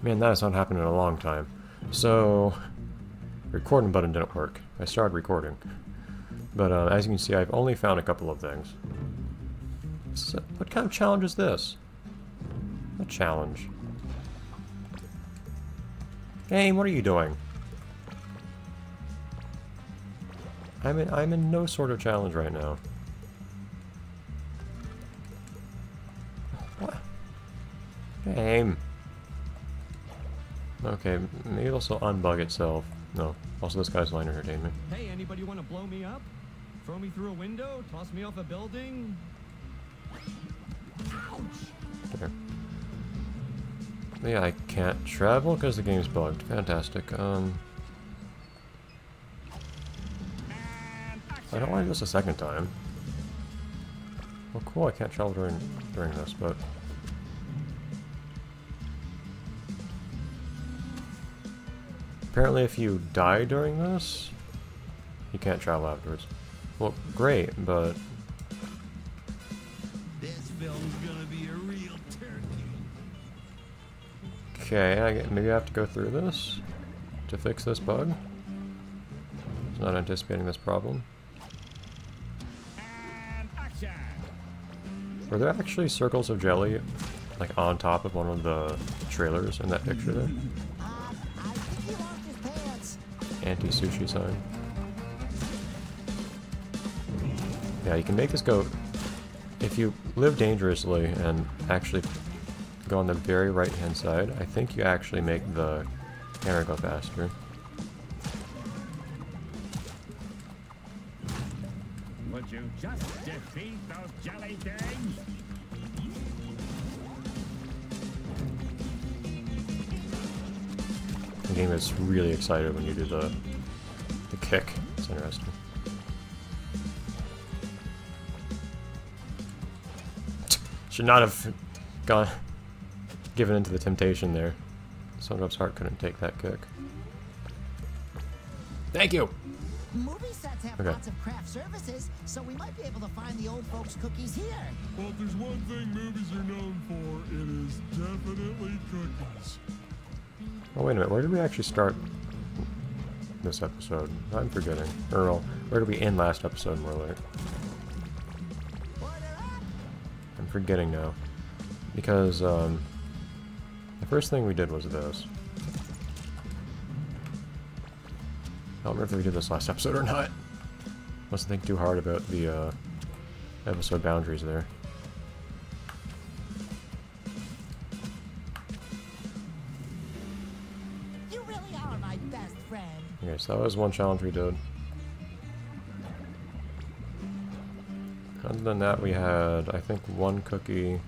Man, that has not happened in a long time. So, recording button didn't work. I started recording. But uh, as you can see, I've only found a couple of things. So, what kind of challenge is this? A challenge. Game, what are you doing? I'm in, I'm in no sort of challenge right now. What? Game. Okay, maybe it'll still unbug itself. No. Also, this guy's line entertained me. Hey, anybody want to blow me up? Throw me through a window? Toss me off a building? There. Yeah, I can't travel because the game's bugged. Fantastic. Um, I don't want to do this a second time. Well, cool, I can't travel during, during this, but... Apparently if you die during this, you can't travel afterwards. Well, great, but... This film's gonna be a real turkey. Okay, I get, maybe I have to go through this to fix this bug. It's not anticipating this problem. Were there actually circles of jelly, like on top of one of the trailers in that picture there? Anti-sushi sign. Yeah, you can make this go... If you live dangerously and actually go on the very right-hand side, I think you actually make the camera go faster. Would you just defeat those jelly things? Game is really excited when you do the the kick. It's interesting. Should not have gone given into the temptation there. Sunrup's heart couldn't take that kick. Thank you. Movie sets have Okay. lots of craft services, so we might be able to find the old folks' cookies here. Well, if there's one thing movies are known for, it is definitely cookies. Oh wait a minute, where did we actually start this episode? I'm forgetting. Earl, where did we end last episode more like? I'm forgetting now. Because um the first thing we did was this. I don't remember if we did this last episode or not. Mustn't think too hard about the uh, episode boundaries there. So that was one challenge we did. Other than that, we had, I think, one cookie.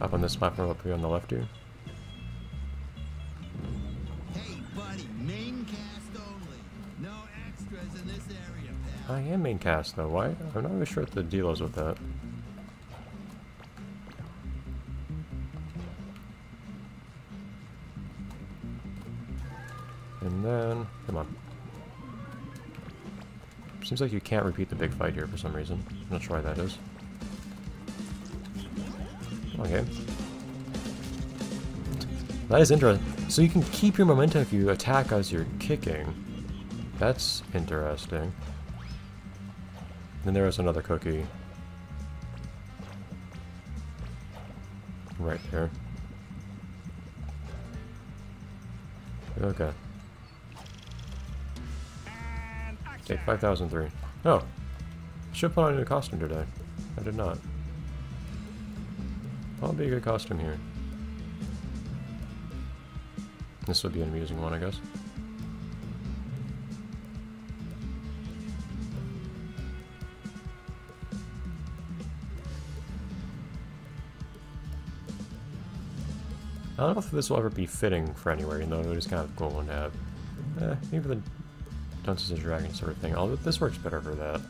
Up on this platform up here on the left here. Hey, buddy, main cast only. No extras in this area, pal. I am main cast though. Why? I'm not really sure what the deal is with that. Seems like you can't repeat the big fight here for some reason. I'm not sure why that is. Okay. That is interesting. So you can keep your momentum if you attack as you're kicking. That's interesting. Then there is another cookie. Right there. Okay. Take 5003. Oh. Should put on a new costume today. I did not. I'll be a good costume here. This would be an amusing one, I guess. I don't know if this will ever be fitting for anywhere, you know, it is kind of cool one to have. Eh, maybe the Dungeons and Dragons sort of thing. Although this works better for that.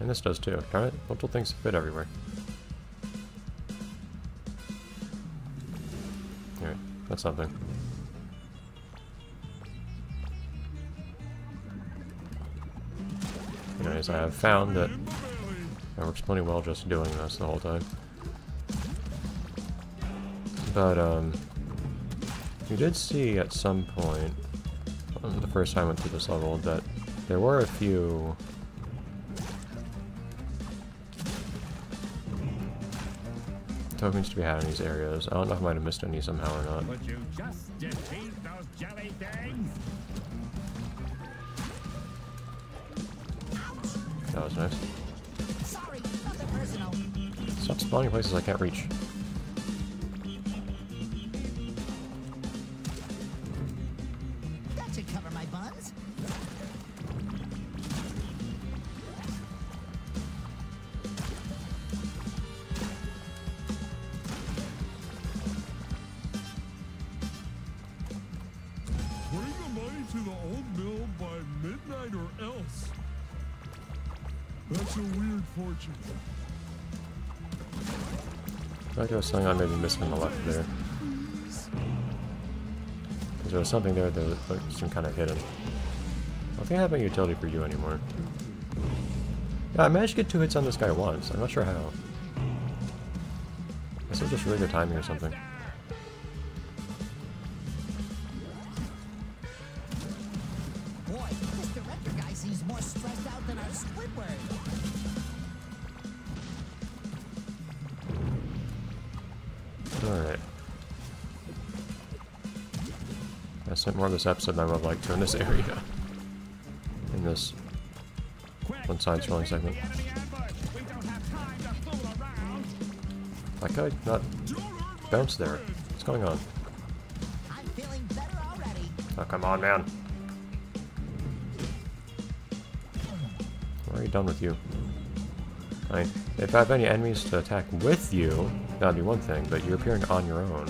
And this does too. Darn it, multiple things fit everywhere. Alright, that's something. Anyways, I have found that. That works plenty well just doing this the whole time. But, um, you did see at some point, the first time I went through this level, that there were a few tokens to be had in these areas. I don't know if I might have missed any somehow or not. Would you just defeat those jelly things? That was nice. Sorry. Stop spawning places I can't reach. Saying, I may be missing on the left there. Because there was something there that was some kind of hidden. I don't think I have any utility for you anymore. Yeah, I managed to get two hits on this guy once. I'm not sure how. This is just really good timing or something. I more of this episode than I would like to in this area. In this one side scrolling segment. That guy not bounced there. What's going on? Oh, come on, man. Already done with you. I mean, if I have any enemies to attack with you, that'd be one thing, but you're appearing on your own.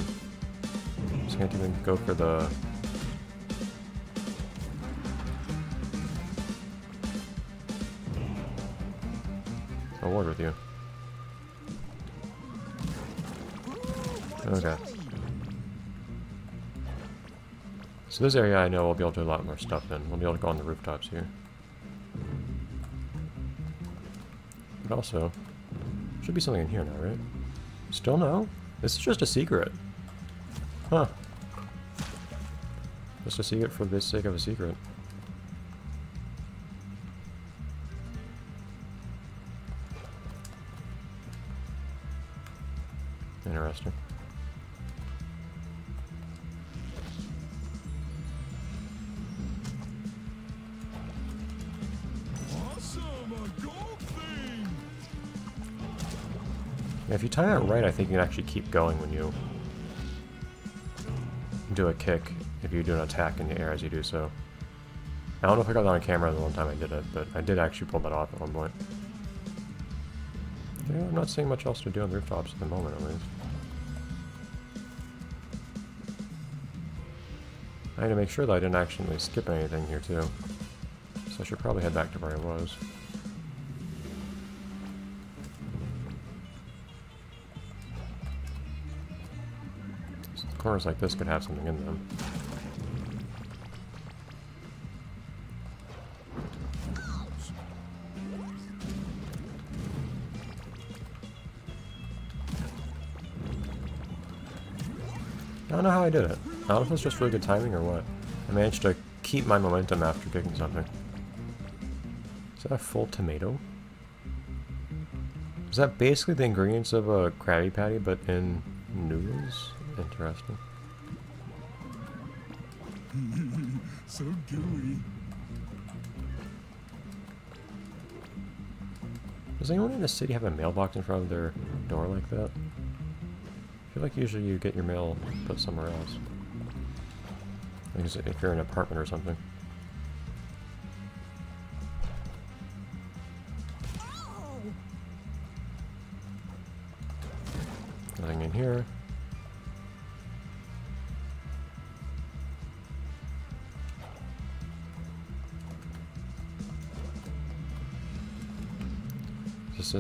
So can't even go for the... Oh, okay. So this area I know we'll be able to do a lot more stuff in. We'll be able to go on the rooftops here. But also, should be something in here now, right? Still no? This is just a secret. Huh. Just a secret for the sake of a secret. Time it right, I think you can actually keep going when you do a kick, if you do an attack in the air as you do so. I don't know if I got that on camera the one time I did it, but I did actually pull that off at one point. Yeah, I'm not seeing much else to do on the rooftops at the moment, at least. I had to make sure that I didn't actually skip anything here, too. So I should probably head back to where I was. Corners like this could have something in them. I don't know how I did it. I don't know if it's just really good timing or what. I managed to keep my momentum after kicking something. Is that a full tomato? Is that basically the ingredients of a Krabby Patty, but in noodles? Interesting. So gooey. Does anyone in the city have a mailbox in front of their door like that? I feel like usually you get your mail put somewhere else. Like if you're in an apartment or something.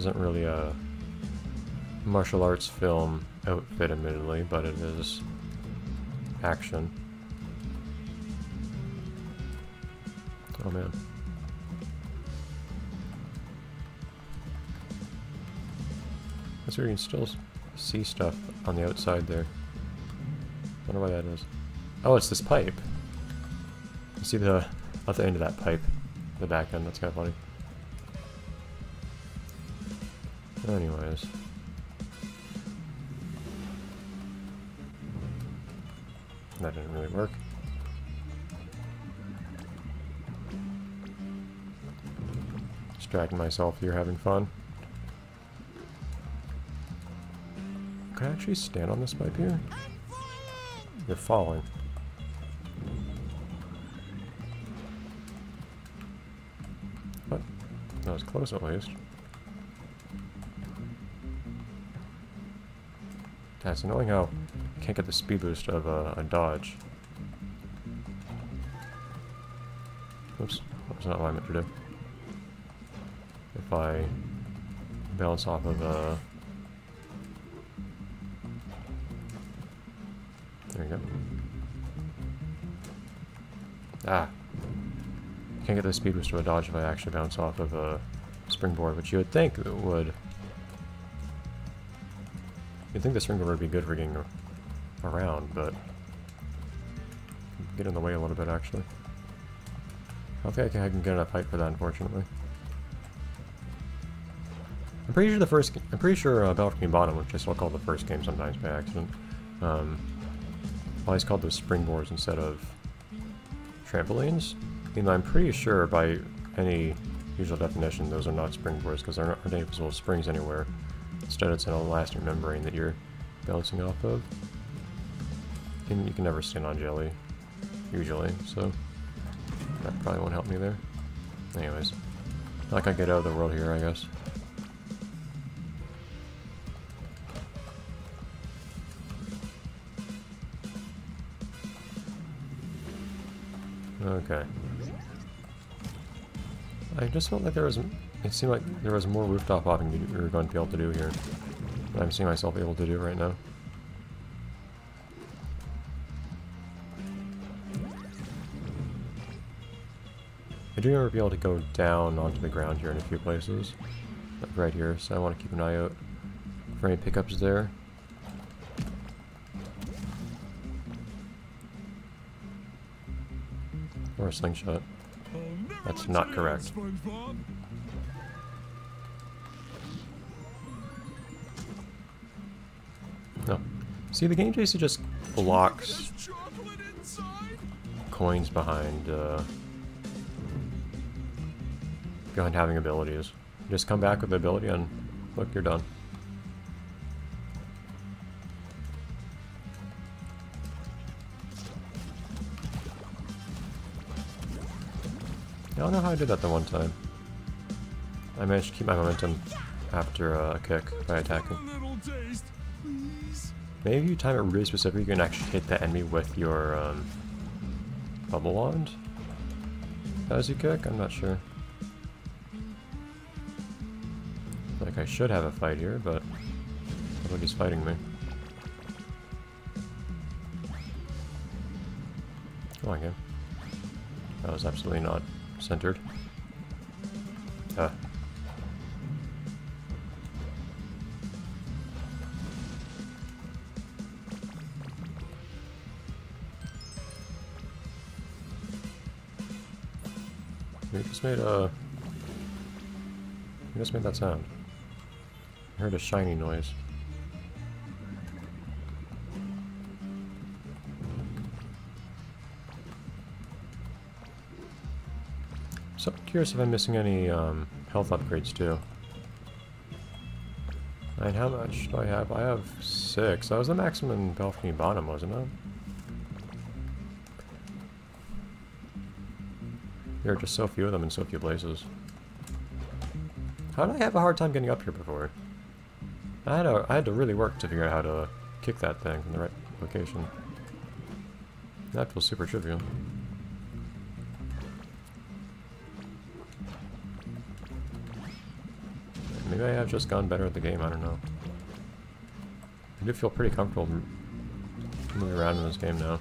Isn't really a martial arts film outfit, admittedly, but it is action. Oh man. That's where you can still see stuff on the outside there. Wonder why that is. Oh, it's this pipe. You see the at the end of that pipe, the back end. That's kind of funny. Anyways. That didn't really work. Distracting myself here, having fun. Can I actually stand on this pipe here? You're falling. What? That was close at least. That's annoying how you can't get the speed boost of a, a dodge. Oops, that's not what I meant to do. If I bounce off of a... There you go. Ah. Can't get the speed boost of a dodge if I actually bounce off of a springboard, which you would think would. You'd think the springboard would be good for getting around, but get in the way a little bit actually. I don't think I can, I can get enough height for that, unfortunately. I'm pretty sure the first, I'm pretty sure uh, Bikini Bottom, which I still call the first game sometimes by accident, um, always called those springboards instead of trampolines. Know, I'm pretty sure by any usual definition those are not springboards because there aren't any visible springs anywhere. Instead it's an elastic membrane that you're bouncing off of. And you can never stand on jelly, usually, so that probably won't help me there. Anyways, not gonna get out of the world here, I guess. Okay. I just felt like there was, it seemed like there was more rooftop hopping we were going to be able to do here. Than I'm seeing myself able to do right now. I do remember being able to go down onto the ground here in a few places. Like right here, so I want to keep an eye out for any pickups there. Or a slingshot. That's not correct. See, the game basically just blocks coins behind, uh, behind having abilities. Just come back with the ability and look, you're done. I don't know how I did that the one time. I managed to keep my momentum after uh, a kick by attacking. Maybe if you time it really specific, you can actually hit the enemy with your um, bubble wand as you kick. I'm not sure. Like I should have a fight here, but nobody's fighting me. Come on, game. That was absolutely not centered. Ah. We just made a. We just made that sound. I heard a shiny noise. So I'm curious if I'm missing any um, health upgrades too. And how much do I have? I have six. That was the maximum Bikini Bottom, wasn't it? There are just so few of them in so few places. How did I have a hard time getting up here before? I had to, I had to really work to figure out how to kick that thing in the right location. That feels super trivial. Maybe I have just gone better at the game, I don't know. I do feel pretty comfortable moving around in this game now.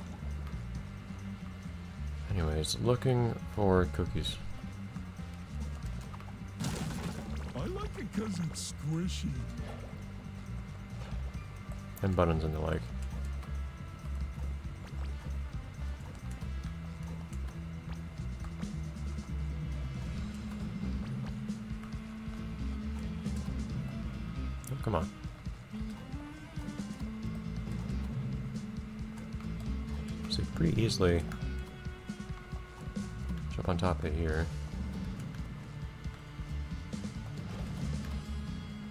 Anyways, looking for cookies. I like it because it's squishy. And buttons and the like. Oh, come on. So you pretty easily jump on top of here.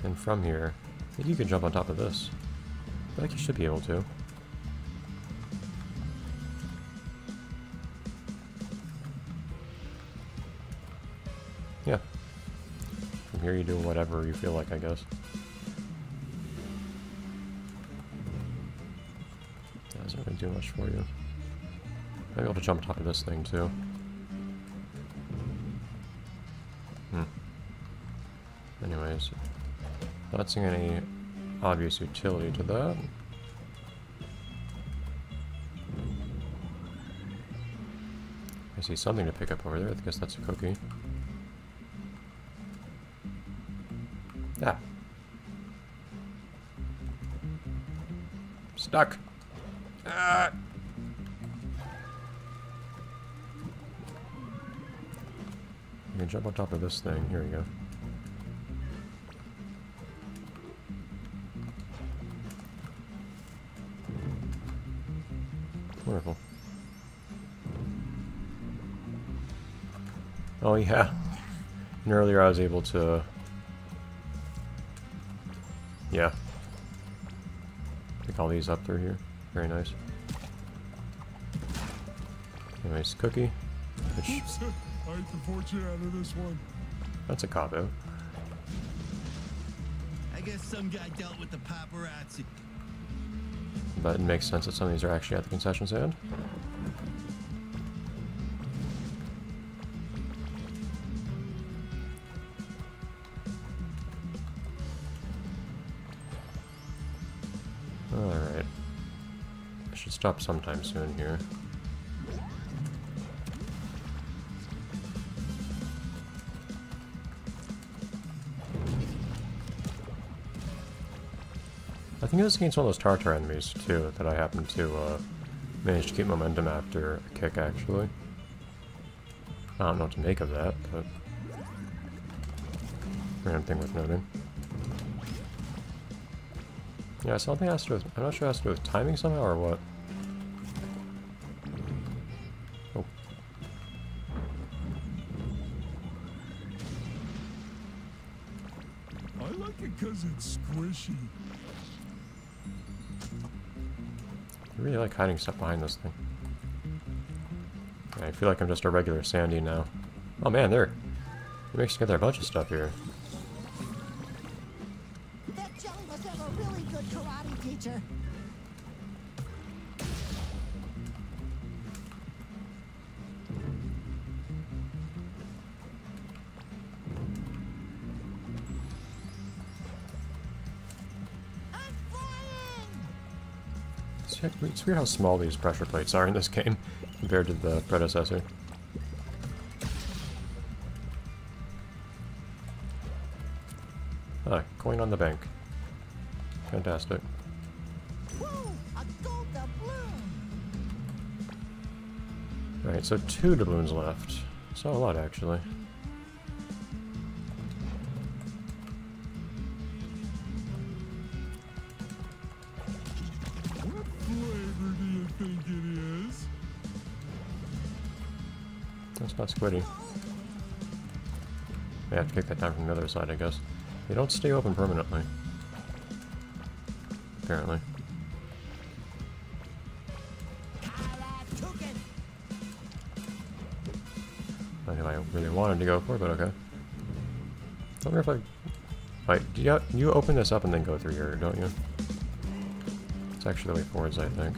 And from here, I think you can jump on top of this. I feel like you should be able to. Yeah. From here you do whatever you feel like, I guess. That doesn't really do much for you. I'll jump on top of this thing too. Not seeing any obvious utility to that. I see something to pick up over there. I guess that's a cookie. Ah. Stuck. Ah. You can jump on top of this thing. Here we go. Oh yeah. And earlier I was able to... Yeah. Pick all these up through here. Very nice. Anyways, cookie. Which, Oops, I ate the fortune out of this one. that's a cop out. I guess some guy dealt with the paparazzi. But it makes sense that some of these are actually at the concession stand. Stop sometime soon here. I think it was against one of those Tartar enemies, too, that I happened to uh, manage to keep momentum after a kick, actually. I don't know what to make of that, but... Random thing worth noting. Yeah, something has to do with... I'm not sure it has to do with timing somehow, or what. Like hiding stuff behind this thing. I feel like I'm just a regular Sandy now. Oh man, there. It makes together a bunch of stuff here. That jelly have a really good karate teacher. It's weird- it's weird how small these pressure plates are in this game compared to the predecessor. Ah, coin on the bank. Fantastic. Alright, so two doubloons left. So a lot, actually. That's not squiddy. I have to kick that down from the other side, I guess. They don't stay open permanently. Apparently. Not I really wanted to go for, but okay. I wonder if I... Wait, do you, you open this up and then go through here, don't you? It's actually the way forwards, I think.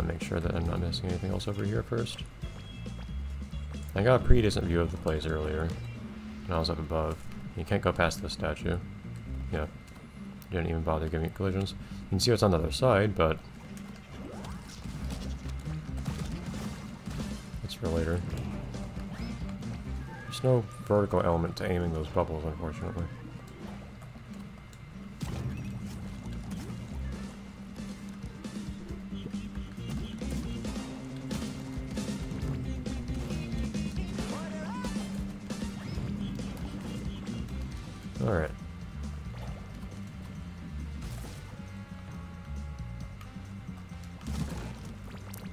Make sure that I'm not missing anything else over here first. I got a pretty decent view of the place earlier, when I was up above. You can't go past this statue. Yeah. Didn't even bother giving it collisions. You can see what's on the other side, but That's for later. There's no vertical element to aiming those bubbles, unfortunately.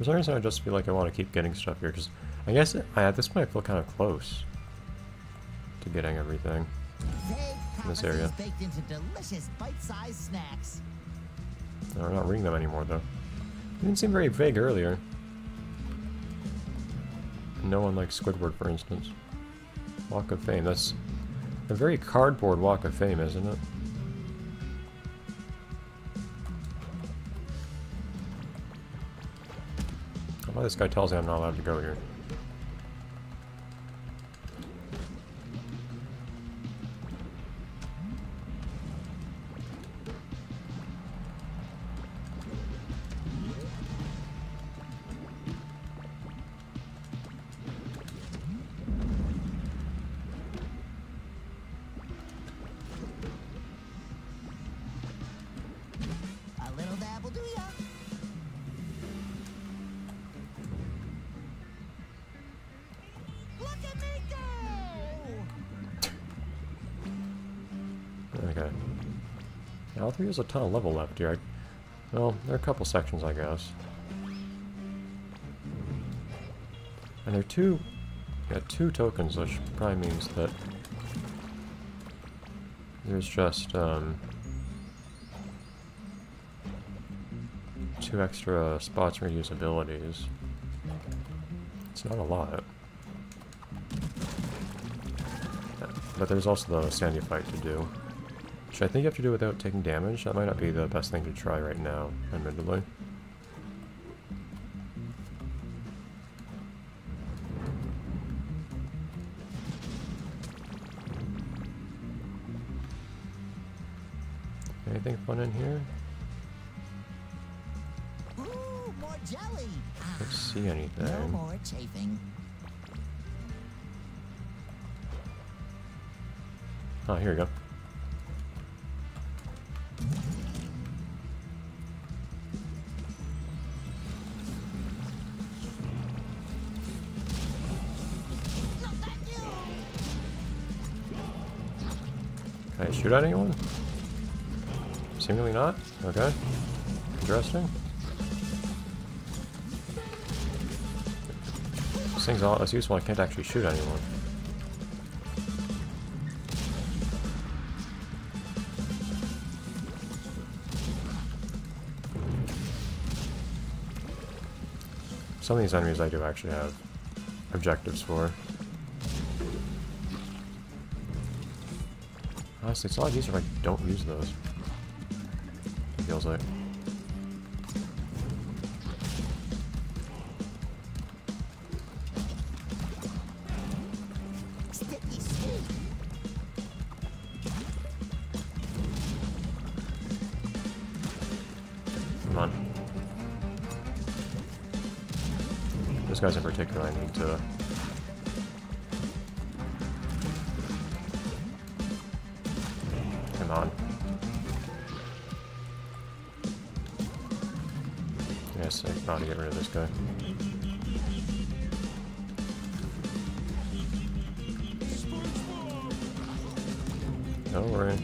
Some reason I just feel like I want to keep getting stuff here, because I guess I, at this point I feel kind of close to getting everything. in This area. baked into delicious bite-sized snacks. No, we're not reading them anymore, though. They didn't seem very vague earlier. No one likes Squidward, for instance. Walk of Fame, that's a very cardboard Walk of Fame, isn't it? This guy tells me I'm not allowed to go here. Yeah, L3 has a ton of level left here. I, well, there are a couple sections, I guess. And there are two... Yeah, two tokens, which probably means that... There's just, um... Two extra spots for use abilities. It's not a lot. But there's also the Sandy fight to do. Which I think you have to do without taking damage. That might not be the best thing to try right now, admittedly. Anything fun in here? Ooh, more jelly! Don't Ah, see no anything. more chafing. Oh, here we go. Shoot at anyone? Seemingly not. Okay. Interesting. This thing's all that's useful. I can't actually shoot anyone. Some of these enemies I do actually have objectives for. Honestly, it's a lot easier if I don't use those. It feels like. Come on. Those guys in particular I need to... I gotta get rid of this guy. Don't worry.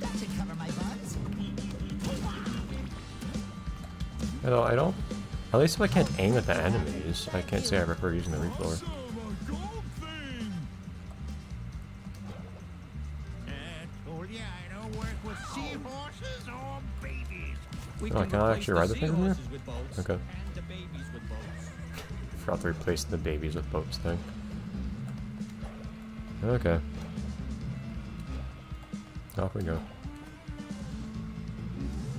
That should cover my buns. I don't, I don't... At least if I can't aim at the enemies, I can't say I prefer using the reflower. Awesome, a gold thing. Told ya I don't work with seahorses or babies. We Oh, can I actually ride the thing from here? Seahorses with boats Okay. And the babies with boats. Forgot to replace the babies with boats thing. Okay. Off we go.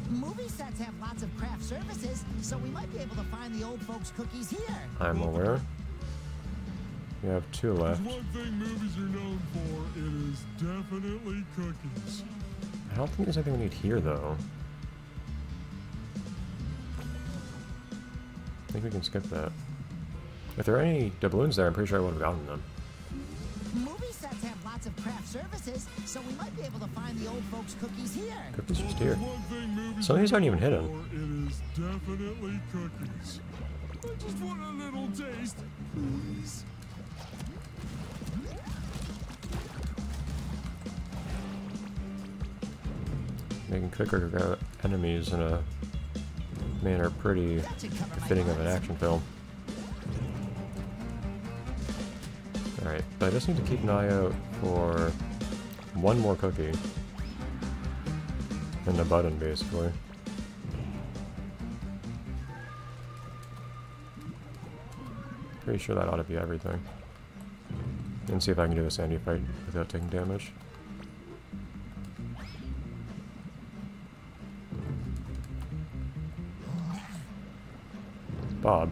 Movie sets have lots of craft services, so we might be able to find the old folks' cookies here. I'm aware. We have two left. There's left. one thing movies are known for. It is definitely cookies. I don't think there's anything we need here, though. I think we can skip that. If there are any doubloons there, I'm pretty sure I would have gotten them. Movie sets have lots of craft services, so we might be able to find the old folks' cookies here. Cookies Well, just here. one Some of these aren't even hidden. for, It is definitely cookies. I just want a little taste, please. Making quicker enemies in a pretty should cover my fitting of an action film. Alright, but I just need to keep an eye out for one more cookie. And a button, basically. Pretty sure that ought to be everything. And see if I can do the sandy fight without taking damage. Bob.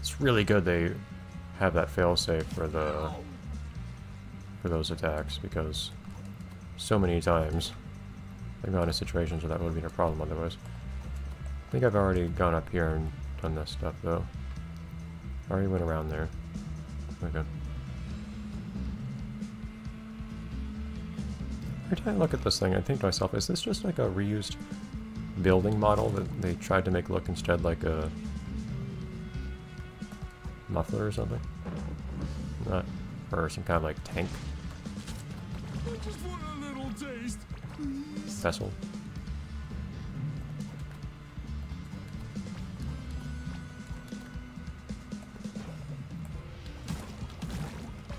It's really good they have that failsafe for the for those attacks because so many times I've gone into situations where that would have been a problem otherwise. I think I've already gone up here and done this stuff though. I already went around there. Okay. Every time I look at this thing, I think to myself, is this just like a reused building model that they tried to make look instead like a muffler or something? Not, or some kind of like tank taste, vessel.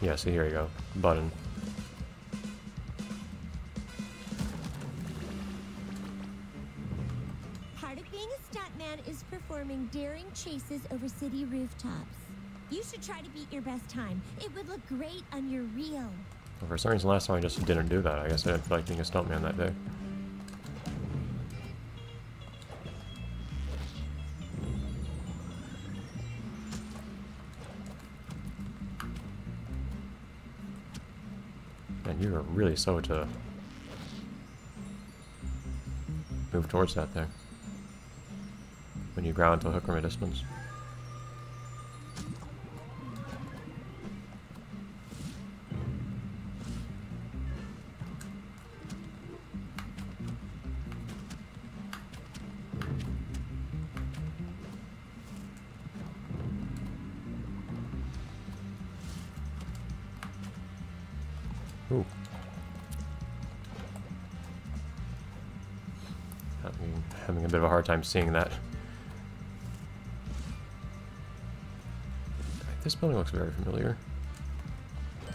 Yeah, see here you go. Button. Over city rooftops. You should try to beat your best time. It would look great on your reel. For some reason last time I just didn't do that. I guess I didn't feel like being a stuntman that day. And you are really slow to move towards that thing. When you ground to hook from a distance. Time seeing that. This building looks very familiar.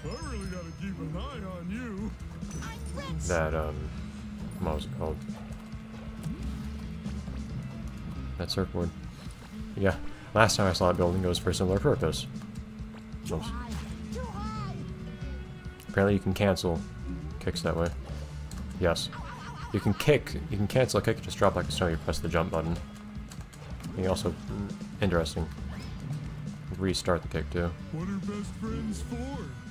Really. That, um, what was it called? That surfboard. Yeah, last time I saw that building it was for a similar purpose. Oops. Apparently you can cancel kicks that way. Yes. You can kick, you can cancel a kick, just drop like a stone, you press the jump button. You also, interesting, restart the kick too. What are best friends for?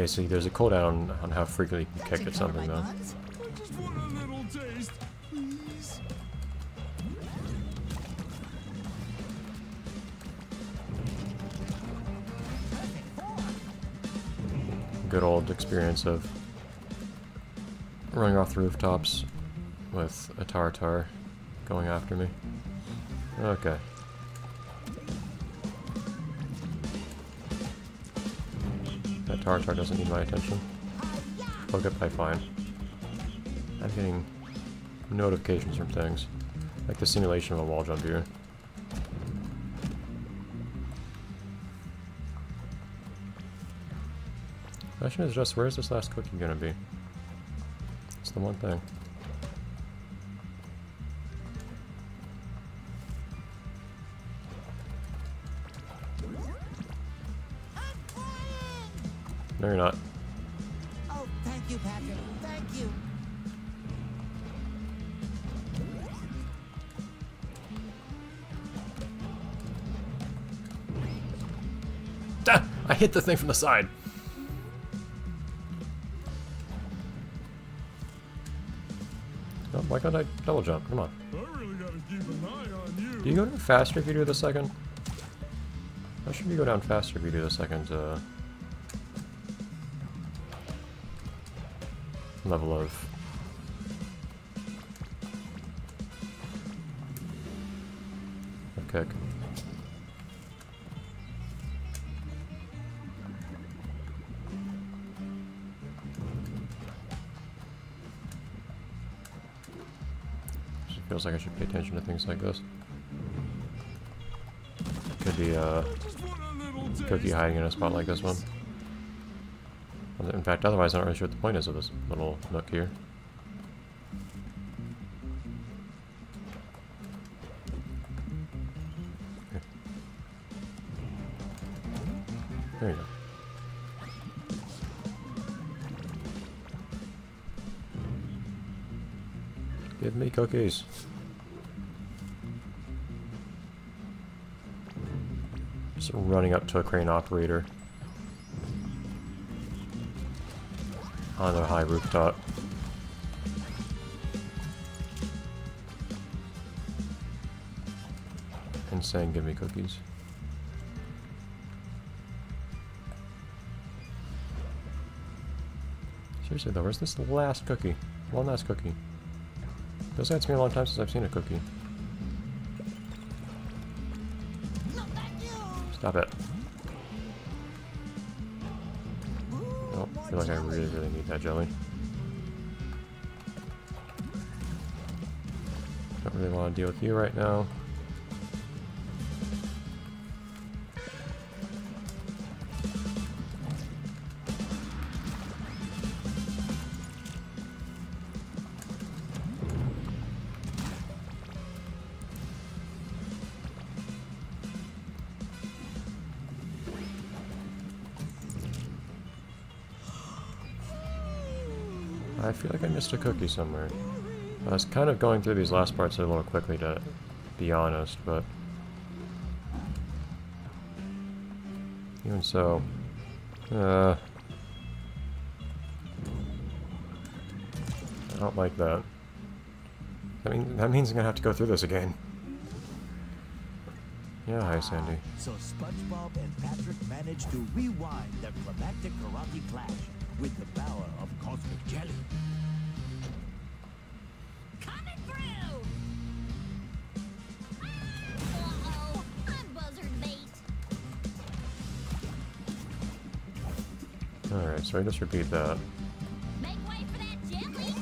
Okay, see, there's a cooldown on how frequently you can kick at something though. Good old experience of running off the rooftops with a Tartar going after me. Okay. That Tartar doesn't need my attention. I'll get by fine. I'm getting notifications from things. Like the simulation of a wall jump here. Question is just, where's this last cookie gonna be? It's the one thing. No, you're not. Oh, thank you, Patrick. Thank you. Ah, I hit the thing from the side. Why can't I double jump? Come on. I Really gotta keep an eye on you. Do you go down faster if you do the second? Why should you go down faster if you do the second? Uh... level of kick? Just feels like I should pay attention to things like this. Could be uh, a. Cookie hiding in a spot like this one. In fact, otherwise, I'm not really sure what the point is of this little nook here. Here. There you go. Give me cookies. Just running up to a crane operator on a high rooftop. And saying, give me cookies. Seriously though, where's this last cookie? One last cookie. Feels like it's been a long time since I've seen a cookie. Stop it. Feel like I really, really need that jelly. Don't really want to deal with you right now. I feel like I missed a cookie somewhere. I was kind of going through these last parts a little quickly to be honest, but... Even so... Uh... I don't like that. I mean, that means I'm gonna have to go through this again. Yeah, hi Sandy. So SpongeBob and Patrick managed to rewind their climactic karate clash with the power of cosmic jelly. Coming through! Uh-oh, I'm buzzard bait. Alright, so I just repeat that. Make way for that jelly!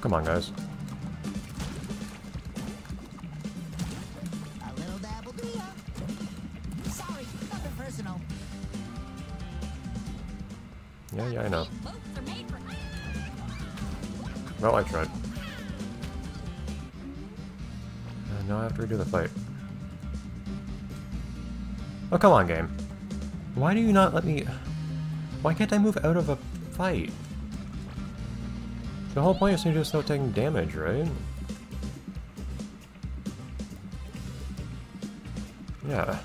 Come on, guys. Yeah, yeah, I know. Well, I tried. Uh, now I have to redo the fight. Oh, come on, game. Why do you not let me... Why can't I move out of a fight? The whole point is to just not taking damage, right? Yeah.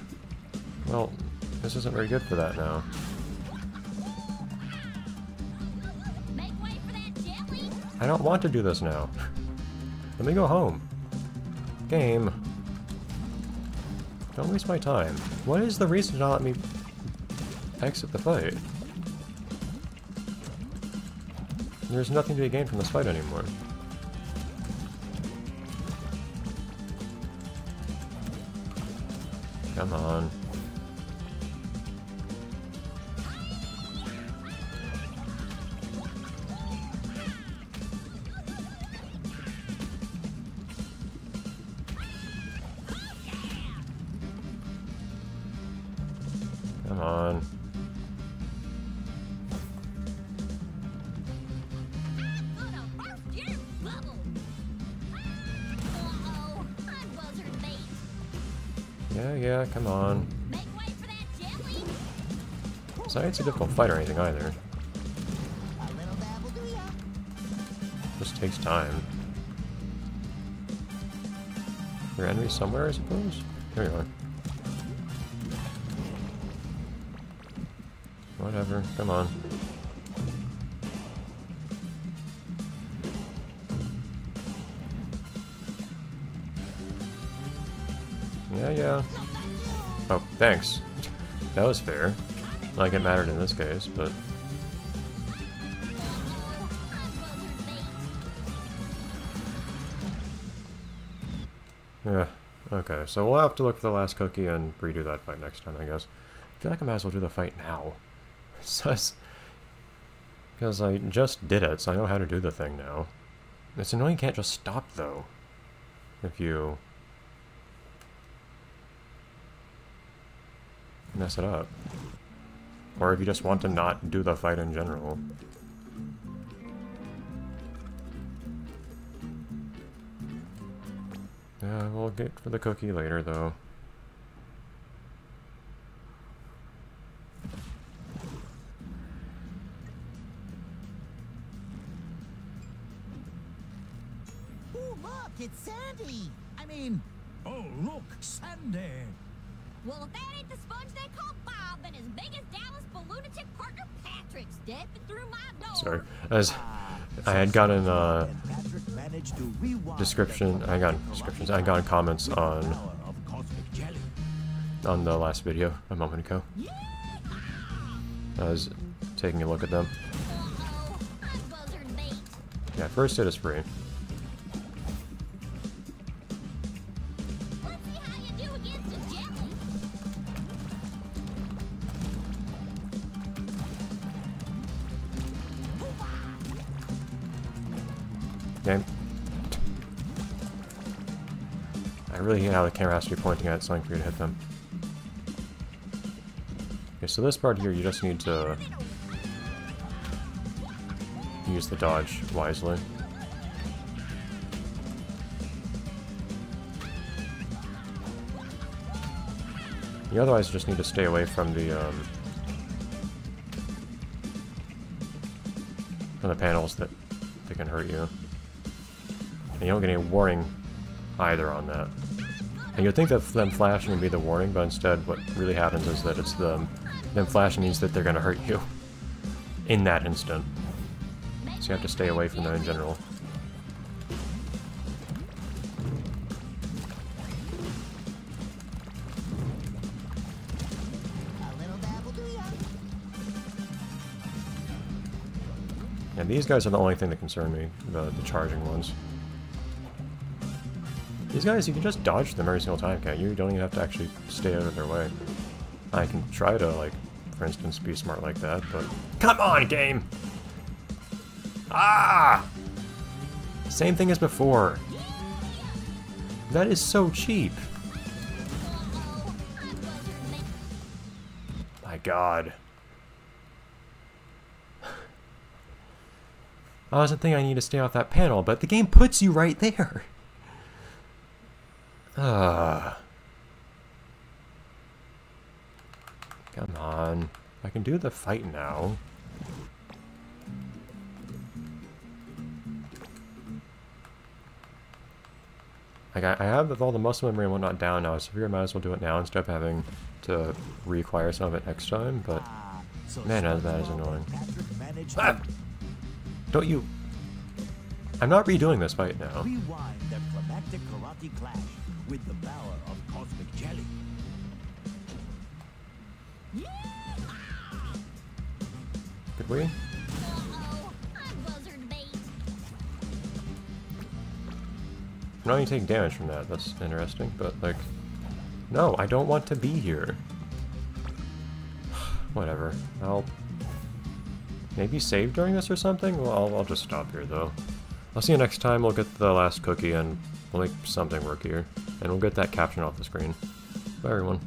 Well, this isn't very good for that now. I don't want to do this now. Let me go home. Game. Don't waste my time. What is the reason to not let me exit the fight? There's nothing to be gained from this fight anymore. Come on. Yeah, yeah, come on. It's a difficult fight or anything either. Just takes time. Your enemy somewhere, I suppose? There you are. Whatever, come on. Yeah. Oh, thanks. That was fair. Like it mattered in this case, but... Yeah, okay, so we'll have to look for the last cookie and redo that fight next time, I guess. I feel like I might as well do the fight now. Because I just did it, so I know how to do the thing now. It's annoying you can't just stop, though. If you... mess it up. Or if you just want to not do the fight in general. Yeah, we'll get for the cookie later, though. Ooh, look, it's Sandy. I mean, Oh, look, Sandy. Well, if that ain't the sponge they call Bob, then his biggest Dallas lunatic partner stepping through my door. Sorry. As I had gotten uh, And to rewind description, I got descriptions, I got comments on power of cosmic jelly. on the last video a moment ago. I was taking a look at them. Uh-oh, I'm buzzard bait. Yeah, first it is free. Really hate how the camera has to be pointing at something for you to hit them. Okay, so this part here, you just need to use the dodge wisely. You otherwise just need to stay away from the, um, from the panels that, that can hurt you. And you don't get any warning either on that. And you'd think that them flashing would be the warning, but instead what really happens is that it's them, them flashing means that they're going to hurt you in that instant. So you have to stay away from them in general. And these guys are the only thing that concern me, the, the charging ones. These guys, you can just dodge them every single time, can't you? You don't even have to actually stay out of their way. I can try to, like, for instance, be smart like that, but... Come on, game! Ah! Same thing as before. That is so cheap. My god. I wasn't thinking I need to stay off that panel, but the game puts you right there. Ah. Come on. I can do the fight now. Like, I, I have all the muscle memory and whatnot down now, so I figure I might as well do it now instead of having to reacquire some of it next time, but... Ah, Man, that- that is annoying. and Patrick managed Ah! Don't you... I'm not redoing this fight now. rewind their climactic karate clash with the power of cosmic jelly. Could we? Buzzard bait. No, you take damage from that. That's interesting, but like... No, I don't want to be here. Whatever. I'll... Maybe save during this or something? Well, I'll, I'll just stop here, though. I'll see you next time. We'll get the last cookie and we'll make something work here. And we'll get that caption off the screen. Bye, everyone.